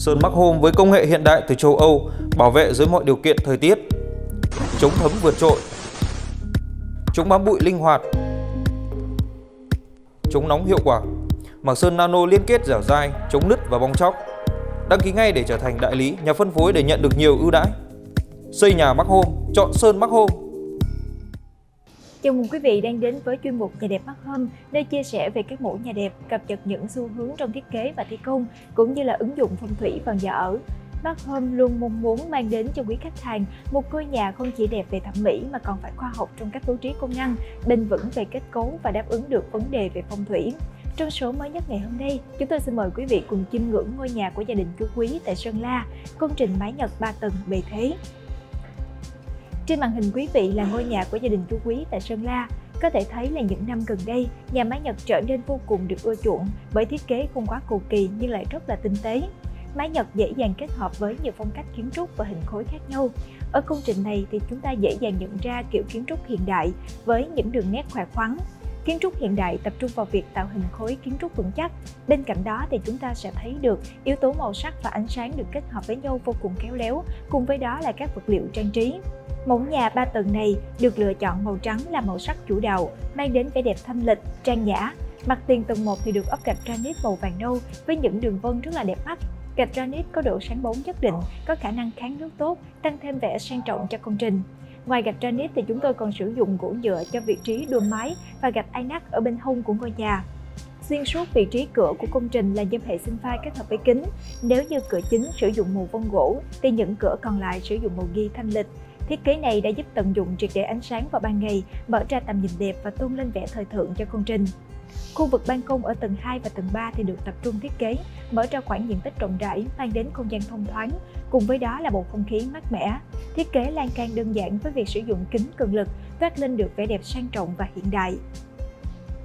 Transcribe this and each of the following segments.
Sơn mắc hôm với công nghệ hiện đại từ châu Âu, bảo vệ dưới mọi điều kiện thời tiết. Chống thấm vượt trội. Chống bám bụi linh hoạt. Chống nóng hiệu quả. Mảng sơn nano liên kết dẻo dai, chống nứt và bong chóc. Đăng ký ngay để trở thành đại lý, nhà phân phối để nhận được nhiều ưu đãi. Xây nhà mắc hôm, chọn sơn mắc hôm. Chào mừng quý vị đang đến với chuyên mục Nhà đẹp Mắt Home, nơi chia sẻ về các mẫu nhà đẹp, cập nhật những xu hướng trong thiết kế và thi công, cũng như là ứng dụng phong thủy vào nhà ở. Mắt Home luôn mong muốn mang đến cho quý khách hàng một ngôi nhà không chỉ đẹp về thẩm mỹ mà còn phải khoa học trong cách bố trí công năng, bền vững về kết cấu và đáp ứng được vấn đề về phong thủy. Trong số mới nhất ngày hôm nay, chúng tôi xin mời quý vị cùng chiêm ngưỡng ngôi nhà của gia đình chú Quý tại Sơn La, công trình mái Nhật 3 tầng bề thế. Trên màn hình quý vị là ngôi nhà của gia đình chú Quý tại Sơn La. Có thể thấy là những năm gần đây, nhà máy Nhật trở nên vô cùng được ưa chuộng bởi thiết kế không quá cầu kỳ nhưng lại rất là tinh tế. máy Nhật dễ dàng kết hợp với nhiều phong cách kiến trúc và hình khối khác nhau. Ở công trình này thì chúng ta dễ dàng nhận ra kiểu kiến trúc hiện đại với những đường nét khỏe khoắn, Kiến trúc hiện đại tập trung vào việc tạo hình khối kiến trúc vững chắc. Bên cạnh đó thì chúng ta sẽ thấy được yếu tố màu sắc và ánh sáng được kết hợp với nhau vô cùng khéo léo, cùng với đó là các vật liệu trang trí. Mẫu nhà ba tầng này được lựa chọn màu trắng là màu sắc chủ đạo, mang đến vẻ đẹp thanh lịch, trang nhã. Mặt tiền tầng 1 thì được ốp gạch granite màu vàng nâu với những đường vân rất là đẹp mắt. Gạch granite có độ sáng bóng nhất định, có khả năng kháng nước tốt, tăng thêm vẻ sang trọng cho công trình. Ngoài gạch granite thì chúng tôi còn sử dụng gỗ nhựa cho vị trí đua mái và gạch inox ở bên hông của ngôi nhà. Xuyên suốt vị trí cửa của công trình là dâm hệ sinh phai kết hợp với kính. Nếu như cửa chính sử dụng màu vân gỗ, thì những cửa còn lại sử dụng màu ghi thanh lịch. Thiết kế này đã giúp tận dụng triệt để ánh sáng vào ban ngày, mở ra tầm nhìn đẹp và tôn lên vẻ thời thượng cho công trình. Khu vực ban công ở tầng 2 và tầng 3 thì được tập trung thiết kế, mở ra khoảng diện tích rộng rãi, mang đến không gian thông thoáng, cùng với đó là bầu không khí mát mẻ. Thiết kế lan can đơn giản với việc sử dụng kính cường lực, toát lên được vẻ đẹp sang trọng và hiện đại.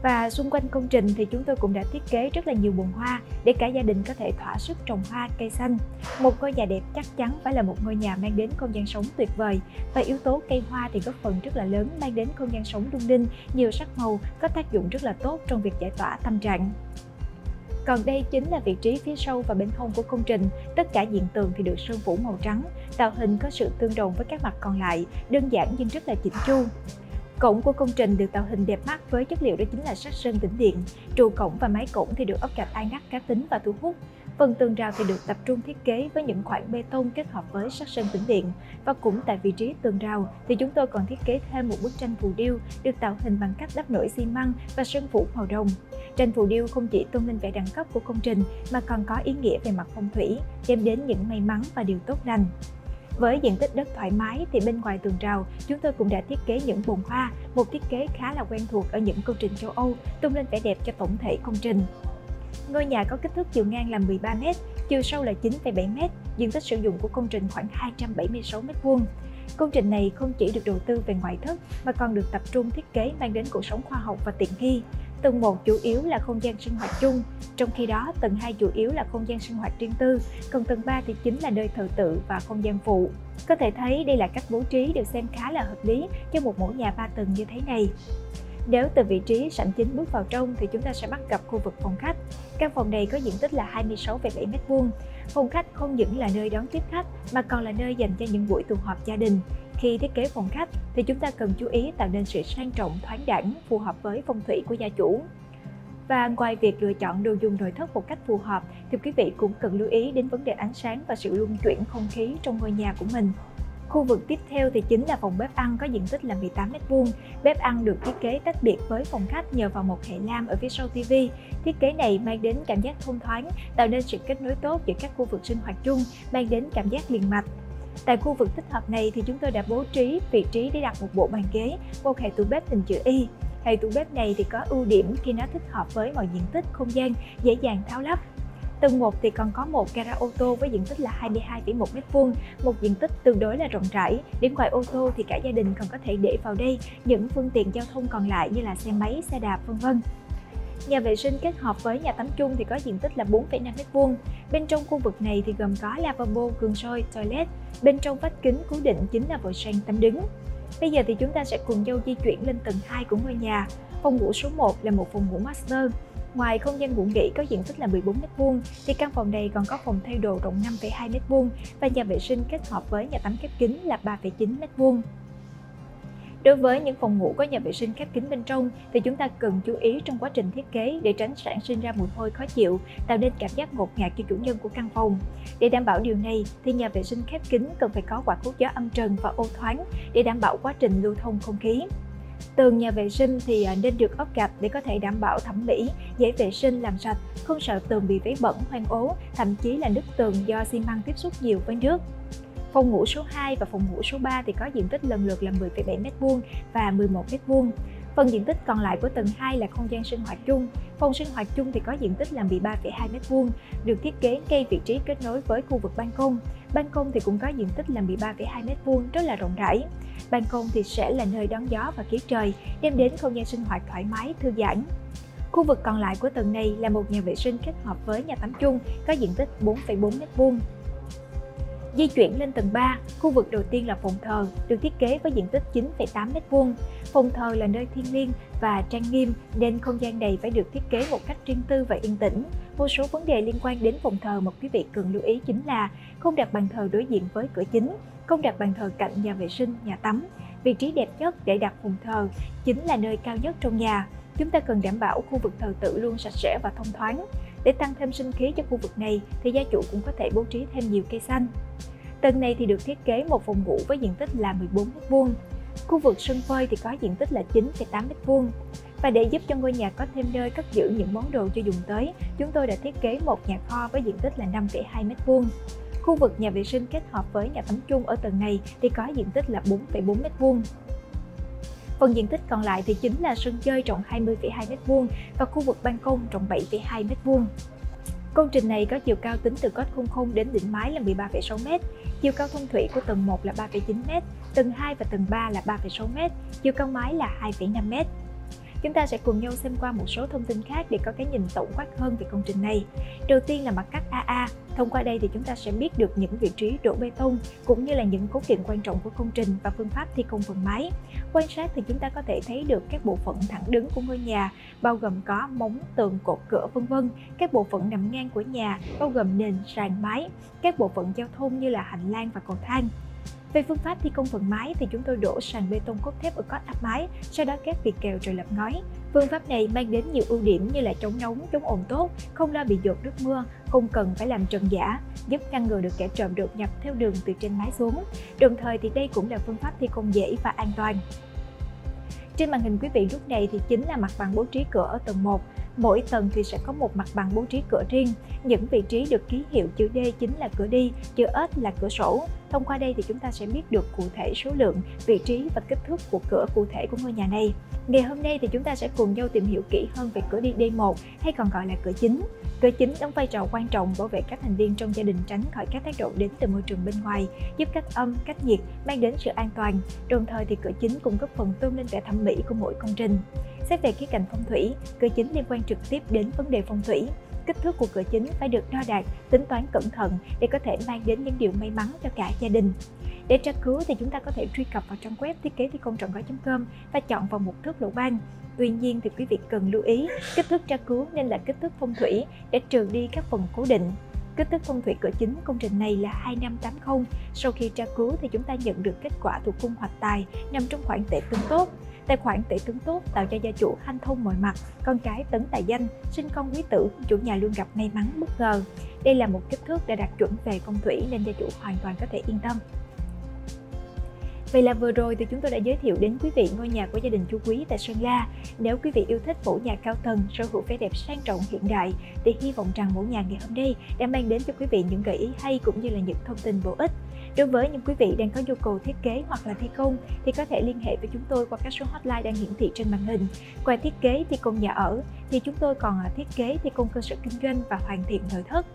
Và xung quanh công trình thì chúng tôi cũng đã thiết kế rất là nhiều bồn hoa để cả gia đình có thể thỏa sức trồng hoa, cây xanh. Một ngôi nhà đẹp chắc chắn phải là một ngôi nhà mang đến không gian sống tuyệt vời và yếu tố cây hoa thì góp phần rất là lớn mang đến không gian sống lung linh, nhiều sắc màu, có tác dụng rất là tốt trong việc giải tỏa tâm trạng. Còn đây chính là vị trí phía sau và bên hông của công trình. Tất cả diện tường thì được sơn phủ màu trắng, tạo hình có sự tương đồng với các mặt còn lại, đơn giản nhưng rất là chỉnh chu. Cổng của công trình được tạo hình đẹp mắt với chất liệu đó chính là sắt sơn tĩnh điện. Trụ cổng và mái cổng thì được ốp gạch inox cá tính và thu hút. Phần tường rào thì được tập trung thiết kế với những khoảng bê tông kết hợp với sắt sơn tĩnh điện. Và cũng tại vị trí tường rào thì chúng tôi còn thiết kế thêm một bức tranh phù điêu được tạo hình bằng cách đắp nổi xi măng và sơn phủ màu đồng. Tranh phù điêu không chỉ tôn lên vẻ đẳng cấp của công trình mà còn có ý nghĩa về mặt phong thủy, đem đến những may mắn và điều tốt lành. Với diện tích đất thoải mái thì bên ngoài tường rào, chúng tôi cũng đã thiết kế những bồn hoa, một thiết kế khá là quen thuộc ở những công trình châu Âu, tung lên vẻ đẹp cho tổng thể công trình. Ngôi nhà có kích thước chiều ngang là 13m, chiều sâu là 9,7m, diện tích sử dụng của công trình khoảng 276m2. Công trình này không chỉ được đầu tư về ngoại thất mà còn được tập trung thiết kế mang đến cuộc sống khoa học và tiện nghi. Tầng 1 chủ yếu là không gian sinh hoạt chung, trong khi đó tầng 2 chủ yếu là không gian sinh hoạt riêng tư, còn tầng 3 thì chính là nơi thờ tự và không gian phụ. Có thể thấy đây là cách bố trí được xem khá là hợp lý cho một mẫu nhà 3 tầng như thế này. Nếu từ vị trí sảnh chính bước vào trong thì chúng ta sẽ bắt gặp khu vực phòng khách. Căn phòng này có diện tích là 26,7 m2. Phòng khách không những là nơi đón tiếp khách mà còn là nơi dành cho những buổi tụ họp gia đình. Khi thiết kế phòng khách thì chúng ta cần chú ý tạo nên sự sang trọng, thoáng đẳng, phù hợp với phong thủy của gia chủ. Và ngoài việc lựa chọn đồ dùng nội thất một cách phù hợp thì quý vị cũng cần lưu ý đến vấn đề ánh sáng và sự luân chuyển không khí trong ngôi nhà của mình. Khu vực tiếp theo thì chính là phòng bếp ăn có diện tích là 18m2. Bếp ăn được thiết kế tách biệt với phòng khách nhờ vào một hệ lam ở phía sau TV. Thiết kế này mang đến cảm giác thông thoáng, tạo nên sự kết nối tốt giữa các khu vực sinh hoạt chung, mang đến cảm giác liền mạch. Tại khu vực tích hợp này thì chúng tôi đã bố trí vị trí để đặt một bộ bàn ghế, một hệ tủ bếp hình chữ Y. Hệ tủ bếp này thì có ưu điểm khi nó thích hợp với mọi diện tích không gian, dễ dàng tháo lắp. Tầng 1 thì còn có một gara ô tô với diện tích là 22,1 m2, một diện tích tương đối là rộng rãi. Đến ngoài ô tô thì cả gia đình còn có thể để vào đây những phương tiện giao thông còn lại như là xe máy, xe đạp vân vân. Nhà vệ sinh kết hợp với nhà tắm chung thì có diện tích là 4,5 m2. Bên trong khu vực này thì gồm có lavabo, gương soi, toilet. Bên trong vách kính cố định chính là vòi sen tắm đứng. Bây giờ thì chúng ta sẽ cùng nhau di chuyển lên tầng 2 của ngôi nhà. Phòng ngủ số 1 là một phòng ngủ master. Ngoài không gian ngủ nghỉ có diện tích là 14 m2 thì căn phòng này còn có phòng thay đồ rộng 5,2 m2 và nhà vệ sinh kết hợp với nhà tắm khép kín là 3,9 m2. Đối với những phòng ngủ có nhà vệ sinh khép kín bên trong thì chúng ta cần chú ý trong quá trình thiết kế để tránh sản sinh ra mùi hôi khó chịu, tạo nên cảm giác ngột ngạt cho chủ nhân của căn phòng. Để đảm bảo điều này thì nhà vệ sinh khép kín cần phải có quạt hút gió âm trần và ô thoáng để đảm bảo quá trình lưu thông không khí. Tường nhà vệ sinh thì à, nên được ốp gạch để có thể đảm bảo thẩm mỹ, dễ vệ sinh làm sạch, không sợ tường bị vấy bẩn hoang ố, thậm chí là nứt tường do xi măng tiếp xúc nhiều với nước. Phòng ngủ số 2 và phòng ngủ số 3 thì có diện tích lần lượt là 10,7 m2 và 11 m2. Phần diện tích còn lại của tầng 2 là không gian sinh hoạt chung. Phòng sinh hoạt chung thì có diện tích là 13,2 m2, được thiết kế ngay vị trí kết nối với khu vực ban công. Ban công thì cũng có diện tích là 13,2 m2 rất là rộng rãi. Ban công thì sẽ là nơi đón gió và khí trời, đem đến không gian sinh hoạt thoải mái, thư giãn. Khu vực còn lại của tầng này là một nhà vệ sinh kết hợp với nhà tắm chung có diện tích 4,4 m2. Di chuyển lên tầng 3, khu vực đầu tiên là phòng thờ, được thiết kế với diện tích 9,8 m2. Phòng thờ là nơi thiêng liêng và trang nghiêm nên không gian này phải được thiết kế một cách riêng tư và yên tĩnh. Một số vấn đề liên quan đến phòng thờ mà quý vị cần lưu ý chính là không đặt bàn thờ đối diện với cửa chính, không đặt bàn thờ cạnh nhà vệ sinh, nhà tắm. Vị trí đẹp nhất để đặt phòng thờ chính là nơi cao nhất trong nhà. Chúng ta cần đảm bảo khu vực thờ tự luôn sạch sẽ và thông thoáng. Để tăng thêm sinh khí cho khu vực này thì gia chủ cũng có thể bố trí thêm nhiều cây xanh. Tầng này thì được thiết kế một phòng ngủ với diện tích là 14 m2. Khu vực sân phơi thì có diện tích là 9,8 m2. Và để giúp cho ngôi nhà có thêm nơi cất giữ những món đồ cho dùng tới, chúng tôi đã thiết kế một nhà kho với diện tích là 5,2 m2. Khu vực nhà vệ sinh kết hợp với nhà tắm chung ở tầng này thì có diện tích là 4,4 m2. Phần diện tích còn lại thì chính là sân chơi rộng 20,2 m2 và khu vực ban công rộng 7,2 m2. Công trình này có chiều cao tính từ cốt khung khung đến đỉnh mái là 13,6 m, chiều cao thông thủy của tầng 1 là 3,9 m, tầng 2 và tầng 3 là 3,6 m, chiều cao mái là 2,5 m. Chúng ta sẽ cùng nhau xem qua một số thông tin khác để có cái nhìn tổng quát hơn về công trình này. Đầu tiên là mặt cắt AA. Thông qua đây thì chúng ta sẽ biết được những vị trí đổ bê tông cũng như là những cấu kiện quan trọng của công trình và phương pháp thi công phần mái. Quan sát thì chúng ta có thể thấy được các bộ phận thẳng đứng của ngôi nhà bao gồm có móng, tường, cột cửa vân vân, các bộ phận nằm ngang của nhà bao gồm nền, sàn mái, các bộ phận giao thông như là hành lang và cầu thang. Về phương pháp thi công phần mái thì chúng tôi đổ sàn bê tông cốt thép ở cốt áp mái, sau đó ghép việc kèo rồi lập ngói. Phương pháp này mang đến nhiều ưu điểm như là chống nóng, chống ồn tốt, không lo bị dột nước mưa, không cần phải làm trần giả, giúp ngăn ngừa được kẻ trộm đột nhập theo đường từ trên mái xuống. Đồng thời thì đây cũng là phương pháp thi công dễ và an toàn. Trên màn hình quý vị lúc này thì chính là mặt bằng bố trí cửa ở tầng 1. Mỗi tầng thì sẽ có một mặt bằng bố trí cửa riêng. Những vị trí được ký hiệu chữ D chính là cửa đi, chữ S là cửa sổ. Thông qua đây thì chúng ta sẽ biết được cụ thể số lượng, vị trí và kích thước của cửa cụ thể của ngôi nhà này. Ngày hôm nay thì chúng ta sẽ cùng nhau tìm hiểu kỹ hơn về cửa đi D1 hay còn gọi là cửa chính. Cửa chính đóng vai trò quan trọng bảo vệ các thành viên trong gia đình tránh khỏi các tác động đến từ môi trường bên ngoài, giúp cách âm, cách nhiệt, mang đến sự an toàn. Đồng thời thì cửa chính cũng góp phần tôn lên vẻ thẩm mỹ của mỗi công trình. Xét về khía cạnh phong thủy, cửa chính liên quan trực tiếp đến vấn đề phong thủy. Kích thước của cửa chính phải được đo đạc, tính toán cẩn thận để có thể mang đến những điều may mắn cho cả gia đình. Để tra cứu thì chúng ta có thể truy cập vào trang web thiết kế thi công trọn gói.com và chọn vào mục thước lỗ ban. Tuy nhiên thì quý vị cần lưu ý, kích thước tra cứu nên là kích thước phong thủy để trừ đi các phần cố định. Kích thước phong thủy cửa chính công trình này là 2580. Sau khi tra cứu thì chúng ta nhận được kết quả thuộc cung hoạch tài nằm trong khoảng tệ tương tốt. Tài khoản tỷ tướng tốt tạo cho gia chủ hanh thông mọi mặt, con cái tấn tài danh, sinh con quý tử, chủ nhà luôn gặp may mắn bất ngờ. Đây là một kích thước đã đạt chuẩn về phong thủy nên gia chủ hoàn toàn có thể yên tâm. Vậy là vừa rồi thì chúng tôi đã giới thiệu đến quý vị ngôi nhà của gia đình chú Quý tại Sơn La. Nếu quý vị yêu thích mẫu nhà cao tầng, sở hữu vẻ đẹp sang trọng hiện đại thì hy vọng rằng mẫu nhà ngày hôm nay đã mang đến cho quý vị những gợi ý hay cũng như là những thông tin bổ ích. Đối với những quý vị đang có nhu cầu thiết kế hoặc là thi công thì có thể liên hệ với chúng tôi qua các số hotline đang hiển thị trên màn hình. Ngoài thiết kế thi công nhà ở thì chúng tôi còn à, thiết kế thi công cơ sở kinh doanh và hoàn thiện nội thất.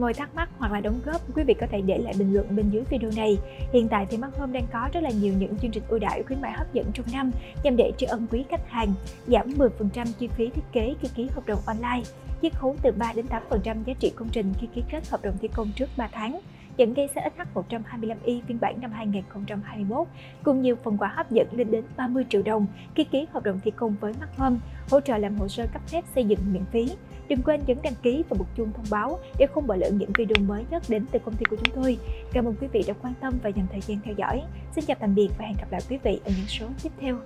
Mọi thắc mắc hoặc là đóng góp, quý vị có thể để lại bình luận bên dưới video này. Hiện tại thì Mắt Home đang có rất là nhiều những chương trình ưu đãi khuyến mại hấp dẫn trong năm nhằm để tri ân quý khách hàng, giảm 10% chi phí thiết kế khi ký hợp đồng online, chiết khấu từ 3 đến 8% giá trị công trình khi ký kết hợp đồng thi công trước 3 tháng dẫn gây xe SH 125i phiên bản năm 2021 cùng nhiều phần quà hấp dẫn lên đến 30 triệu đồng khi ký hợp đồng thi công với Mắt Home, hỗ trợ làm hồ sơ cấp phép xây dựng miễn phí. Đừng quên nhấn đăng ký và bật chuông thông báo để không bỏ lỡ những video mới nhất đến từ công ty của chúng tôi. Cảm ơn quý vị đã quan tâm và dành thời gian theo dõi. Xin chào tạm biệt và hẹn gặp lại quý vị ở những số tiếp theo.